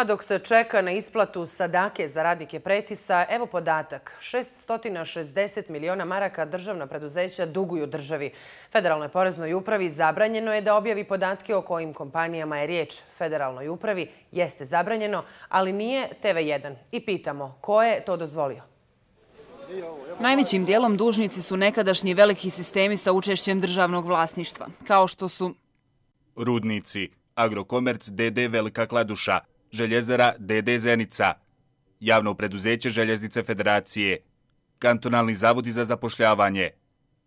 A dok se čeka na isplatu sadake za radnike pretisa, evo podatak. 660 miliona maraka državna preduzeća duguju državi. Federalnoj poreznoj upravi zabranjeno je da objavi podatke o kojim kompanijama je riječ. Federalnoj upravi jeste zabranjeno, ali nije TV1. I pitamo, ko je to dozvolio? Najvećim dijelom dužnici su nekadašnji veliki sistemi sa učešćem državnog vlasništva, kao što su... Rudnici, Agrokomerc, DD Velika Kladuša, Željezara DD Zenica, Javno preduzeće Željeznice Federacije, Kantonalni zavodi za zapošljavanje,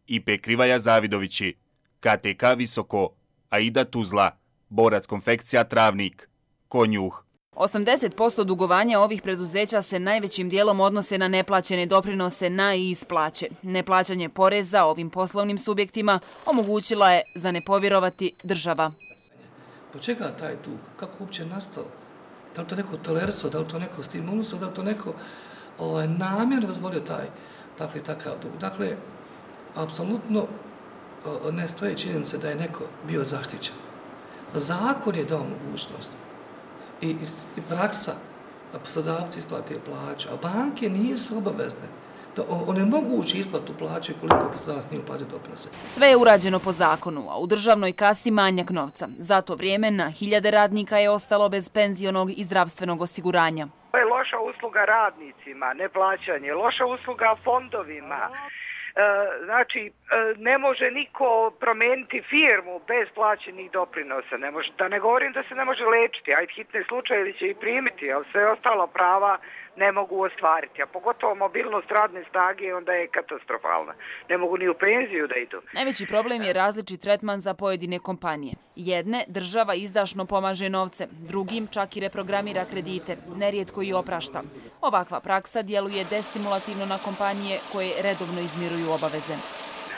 IP Krivaja Zavidovići, KTK Visoko, Aida Tuzla, Borac Konfekcija Travnik, Konjuh. 80% dugovanja ovih preduzeća se najvećim dijelom odnose na neplaćene doprinose na i isplaće. Neplaćanje poreza ovim poslovnim subjektima omogućila je za nepovjerovati država. Po čega taj dug? Kako uopće nastao? Da li to neko tolerso, da li to neko stimuluso, da li to neko ovaj, namjerno dozvolio taj dakle, takav dug? Dakle, apsolutno ne stoje činjenice da je neko bio zaštićen. Zakon je dao mogućnost i, i praksa da poslodavci isplate plaću, a banke nisu obavezne da one mogu ući isplatu plaće koliko poslodavac nije uplatio doprinose. Sve je urađeno po zakonu, a u državnoj kasi manjak novca. Za to vrijeme na hiljade radnika je ostalo bez penzionog i zdravstvenog osiguranja. To je loša usluga radnicima, neplaćanje, loša usluga fondovima. E, znači, e, ne može niko promijeniti firmu bez plaćenih doprinosa. Ne može, da ne govorim da se ne može lečiti, ajde hitne slučaje će i primiti, ali sve ostalo prava ne mogu ostvariti. A pogotovo mobilnost radne snage onda je katastrofalna. Ne mogu ni u penziju da idu. Najveći problem je različit tretman za pojedine kompanije. Jedne država izdašno pomaže novce, drugim čak i reprogramira kredite, nerijetko i oprašta. Ovakva praksa djeluje destimulativno na kompanije koje redovno izmiruju obaveze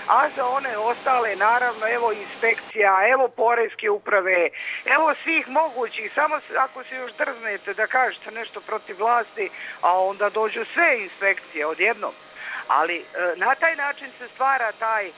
a za one ostale, naravno, evo inspekcija, evo porezke uprave, evo svih mogućih, samo ako se još drznete da kažete nešto protiv vlasti, a onda dođu sve inspekcije odjednom. Ali e, na taj način se stvara taj e,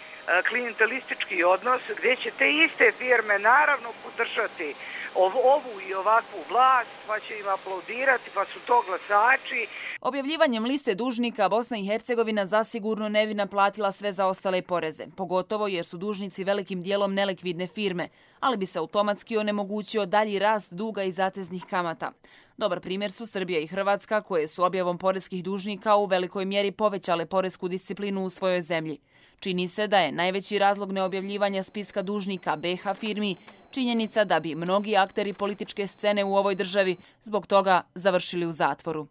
klientelistički odnos gdje će te iste firme naravno podržati ovu i ovakvu vlast, pa će im aplaudirati, pa su to glasači. Objavljivanjem liste dužnika Bosna i Hercegovina zasigurno ne bi naplatila sve za ostale poreze, pogotovo jer su dužnici velikim dijelom nelikvidne firme, ali bi se automatski onemogućio dalji rast duga i zateznih kamata. Dobar primjer su Srbija i Hrvatska, koje su objavom poreskih dužnika u velikoj mjeri povećale poresku disciplinu u svojoj zemlji. Čini se da je najveći razlog neobjavljivanja spiska dužnika BH firmi činjenica da bi mnogi akteri političke scene u ovoj državi zbog toga završili u zatvoru.